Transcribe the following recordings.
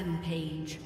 Rampage.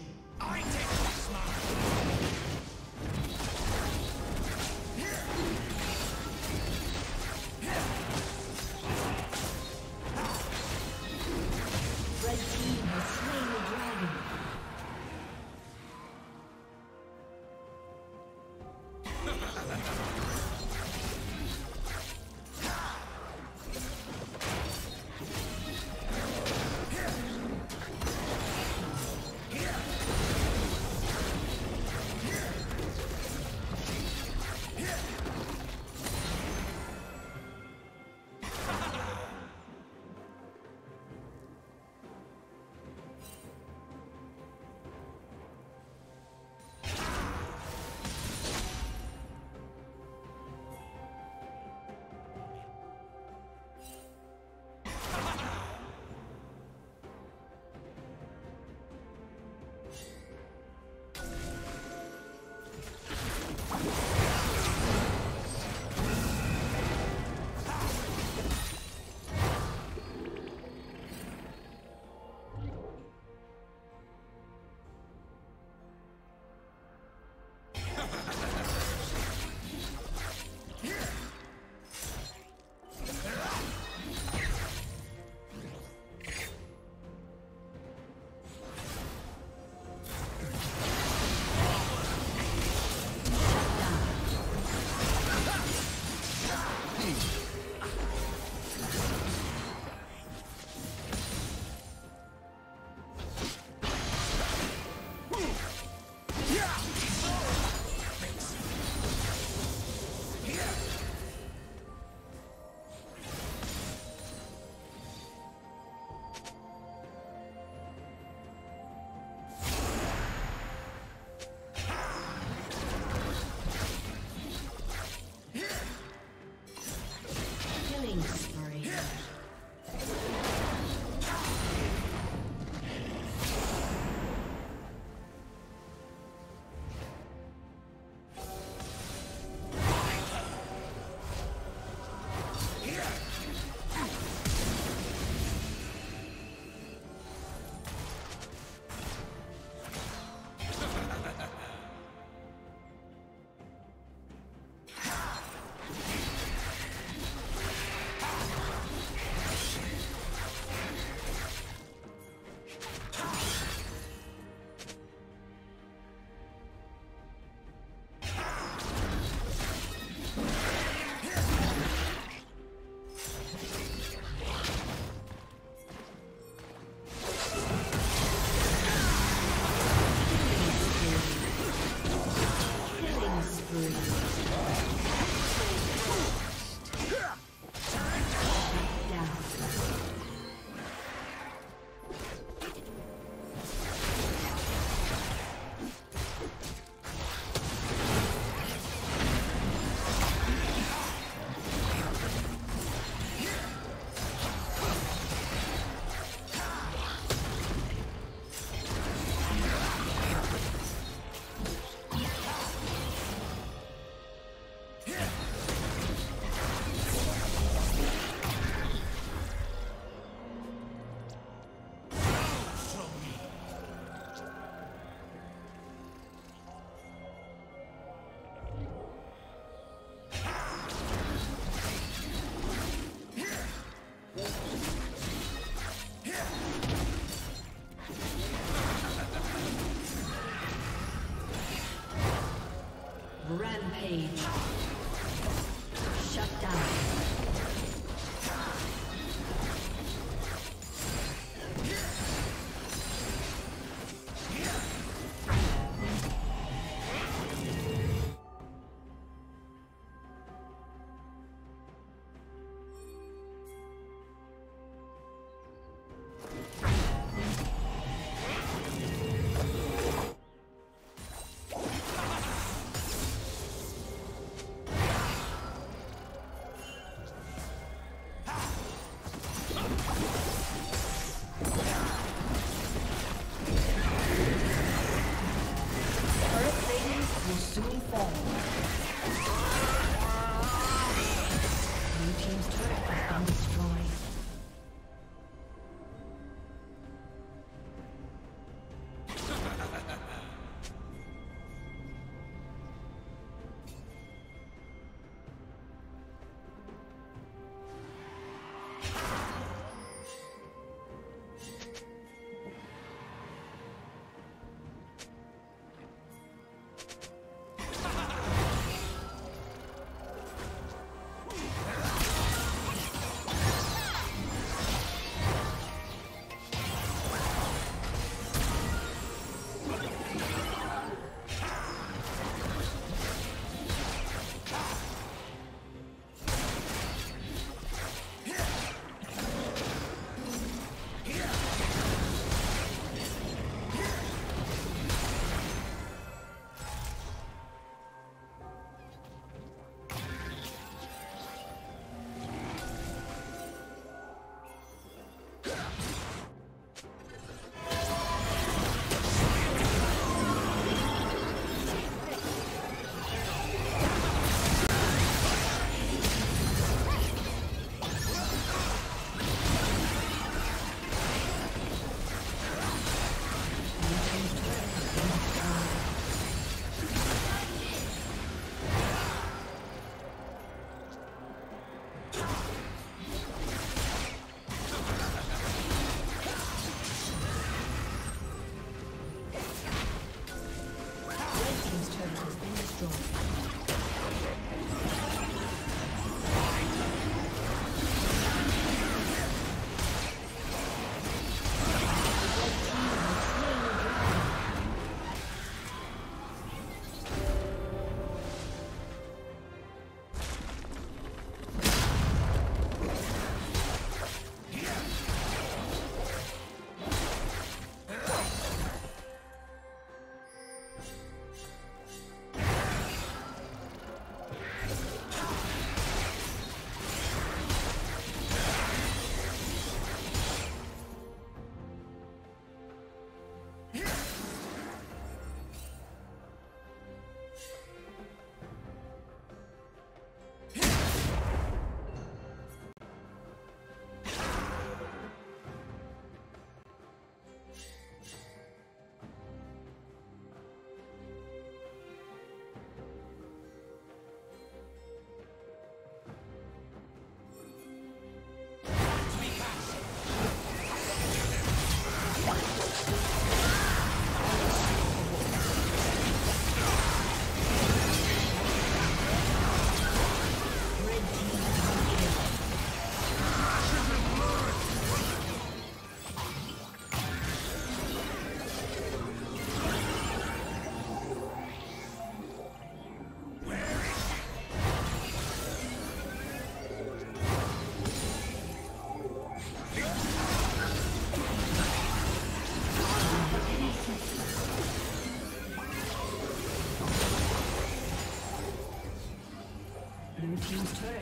Rampage. Shut down.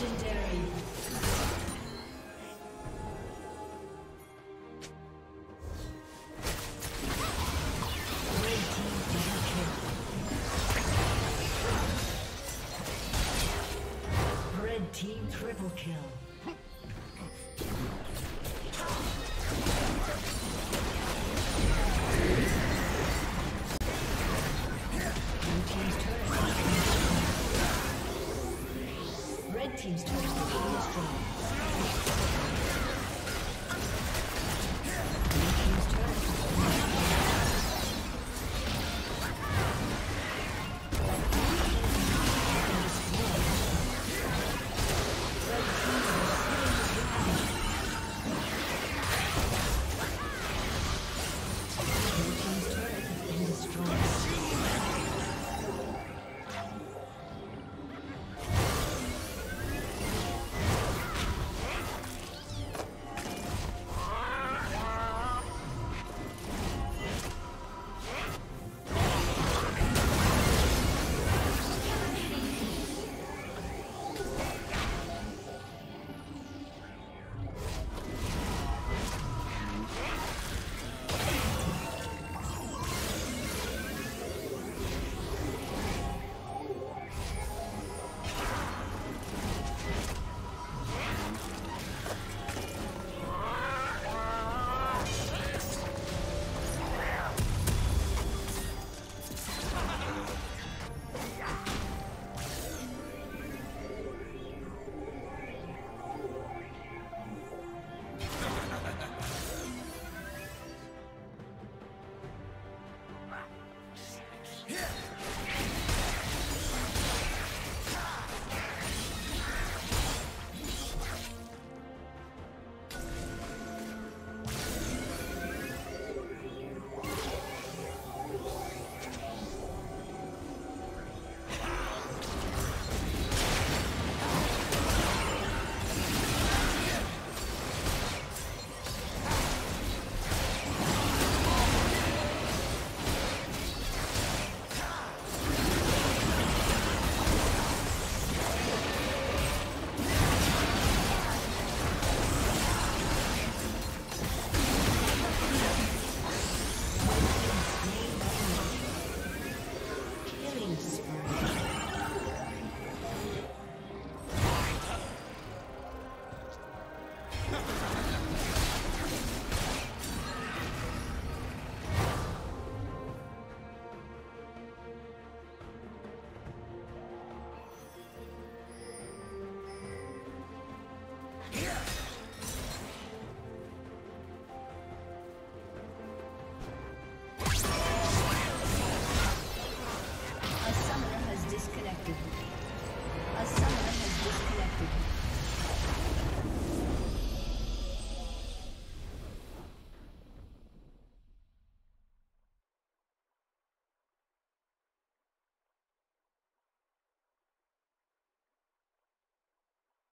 Legendary.